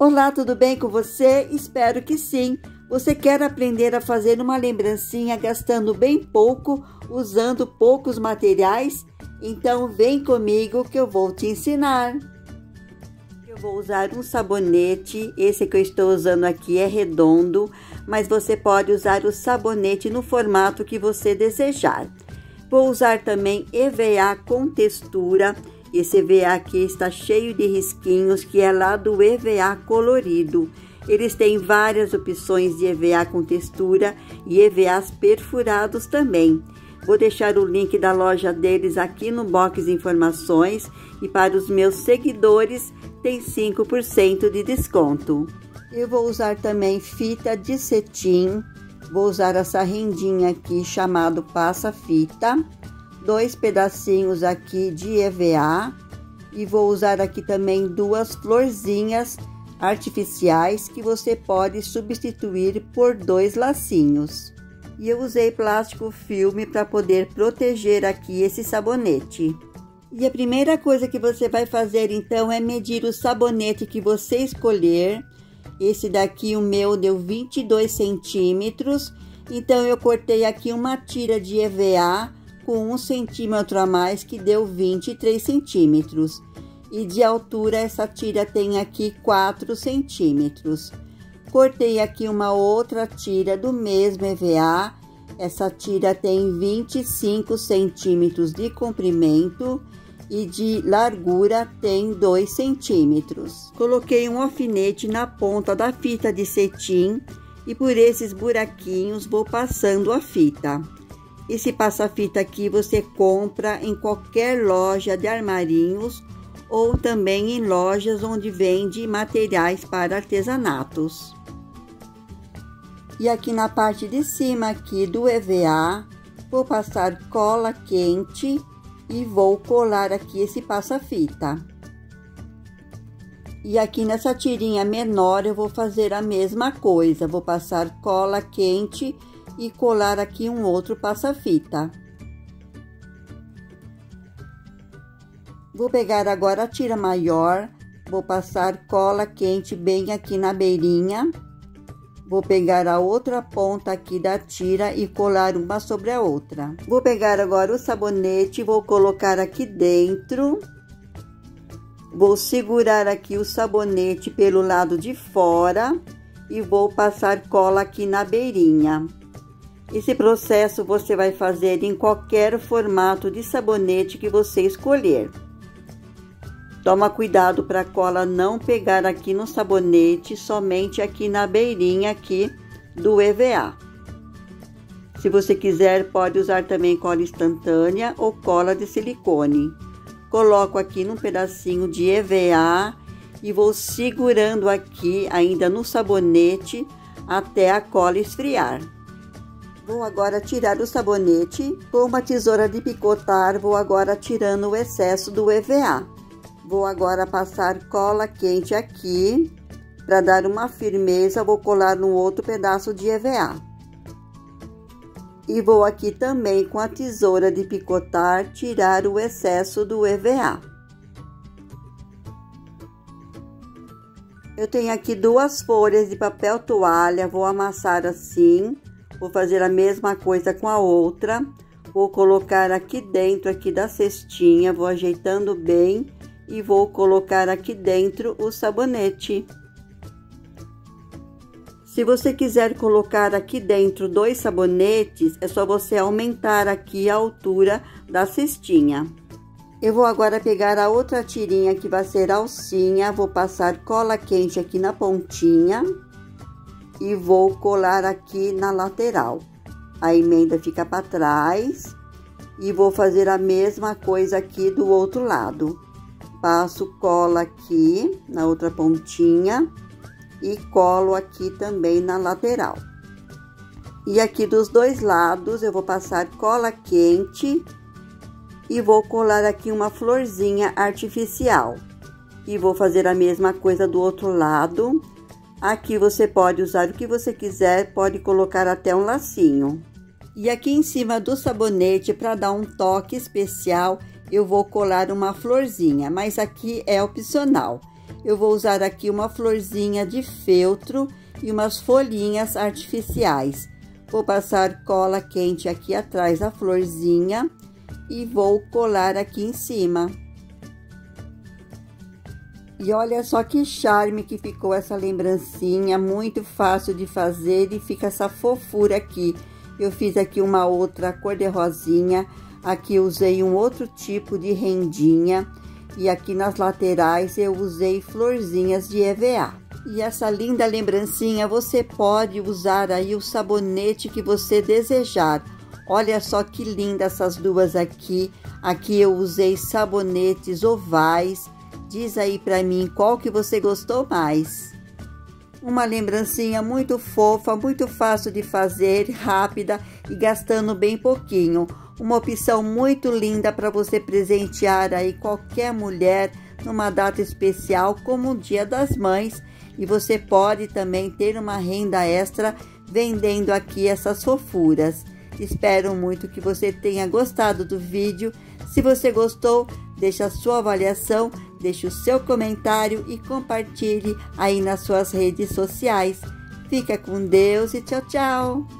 Olá, tudo bem com você? Espero que sim. Você quer aprender a fazer uma lembrancinha gastando bem pouco, usando poucos materiais? Então vem comigo que eu vou te ensinar. Eu vou usar um sabonete, esse que eu estou usando aqui é redondo, mas você pode usar o sabonete no formato que você desejar. Vou usar também EVA com textura esse EVA aqui está cheio de risquinhos, que é lá do EVA colorido. Eles têm várias opções de EVA com textura e EVAs perfurados também. Vou deixar o link da loja deles aqui no box de informações e para os meus seguidores tem 5% de desconto. Eu vou usar também fita de cetim, vou usar essa rendinha aqui chamado passa-fita dois pedacinhos aqui de EVA e vou usar aqui também duas florzinhas artificiais que você pode substituir por dois lacinhos. E eu usei plástico filme para poder proteger aqui esse sabonete. E a primeira coisa que você vai fazer então é medir o sabonete que você escolher. Esse daqui, o meu, deu 22 centímetros. Então eu cortei aqui uma tira de EVA com um centímetro a mais, que deu 23 centímetros. E de altura, essa tira tem aqui 4 centímetros. Cortei aqui uma outra tira do mesmo EVA. Essa tira tem 25 centímetros de comprimento e de largura tem 2 centímetros. Coloquei um alfinete na ponta da fita de cetim e por esses buraquinhos vou passando a fita. Esse passa-fita aqui você compra em qualquer loja de armarinhos ou também em lojas onde vende materiais para artesanatos. E aqui na parte de cima aqui do EVA, vou passar cola quente e vou colar aqui esse passa-fita. E aqui nessa tirinha menor eu vou fazer a mesma coisa, vou passar cola quente e colar aqui um outro passa-fita. Vou pegar agora a tira maior, vou passar cola quente bem aqui na beirinha. Vou pegar a outra ponta aqui da tira e colar uma sobre a outra. Vou pegar agora o sabonete, vou colocar aqui dentro. Vou segurar aqui o sabonete pelo lado de fora e vou passar cola aqui na beirinha. Esse processo você vai fazer em qualquer formato de sabonete que você escolher. Toma cuidado para a cola não pegar aqui no sabonete, somente aqui na beirinha aqui do EVA. Se você quiser, pode usar também cola instantânea ou cola de silicone. Coloco aqui num pedacinho de EVA e vou segurando aqui ainda no sabonete até a cola esfriar. Vou agora tirar o sabonete. Com uma tesoura de picotar, vou agora tirando o excesso do EVA. Vou agora passar cola quente aqui. Para dar uma firmeza, vou colar no outro pedaço de EVA. E vou aqui também com a tesoura de picotar tirar o excesso do EVA. Eu tenho aqui duas folhas de papel toalha, vou amassar assim Vou fazer a mesma coisa com a outra. Vou colocar aqui dentro aqui da cestinha, vou ajeitando bem e vou colocar aqui dentro o sabonete. Se você quiser colocar aqui dentro dois sabonetes, é só você aumentar aqui a altura da cestinha. Eu vou agora pegar a outra tirinha que vai ser alcinha, vou passar cola quente aqui na pontinha e vou colar aqui na lateral. A emenda fica para trás e vou fazer a mesma coisa aqui do outro lado. Passo cola aqui na outra pontinha e colo aqui também na lateral. E aqui dos dois lados eu vou passar cola quente e vou colar aqui uma florzinha artificial. E vou fazer a mesma coisa do outro lado Aqui você pode usar o que você quiser, pode colocar até um lacinho. E aqui em cima do sabonete, para dar um toque especial, eu vou colar uma florzinha, mas aqui é opcional. eu vou usar aqui uma florzinha de feltro e umas folhinhas artificiais. Vou passar cola quente aqui atrás da florzinha e vou colar aqui em cima. E olha só que charme que ficou essa lembrancinha, muito fácil de fazer e fica essa fofura aqui. Eu fiz aqui uma outra cor de rosinha, aqui usei um outro tipo de rendinha e aqui nas laterais eu usei florzinhas de EVA. E essa linda lembrancinha você pode usar aí o sabonete que você desejar. Olha só que linda essas duas aqui. Aqui eu usei sabonetes ovais. Diz aí para mim qual que você gostou mais. Uma lembrancinha muito fofa, muito fácil de fazer, rápida e gastando bem pouquinho. Uma opção muito linda para você presentear aí qualquer mulher numa data especial como o Dia das Mães e você pode também ter uma renda extra vendendo aqui essas fofuras. Espero muito que você tenha gostado do vídeo. Se você gostou, deixe a sua avaliação, deixe o seu comentário e compartilhe aí nas suas redes sociais. Fica com Deus e tchau, tchau!